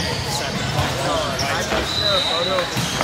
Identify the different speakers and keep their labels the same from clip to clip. Speaker 1: Seven. Oh, I took a photo.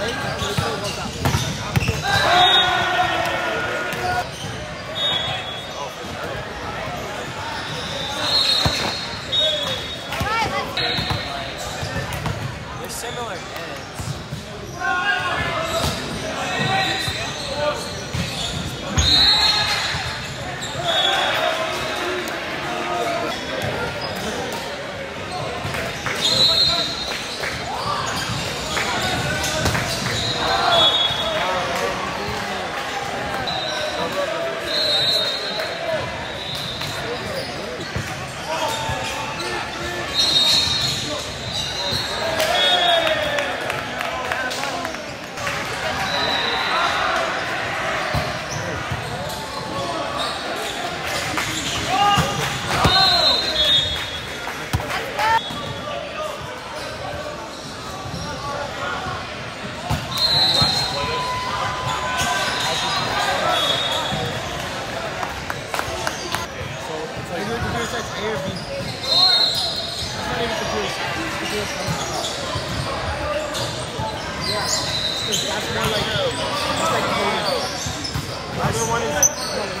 Speaker 1: plate. I That's not want to. that's like, that's like